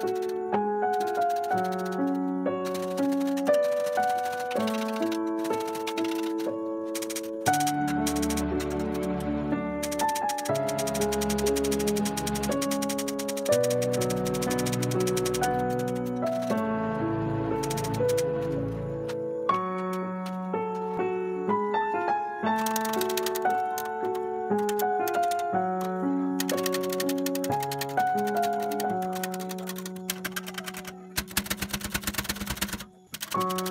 Música you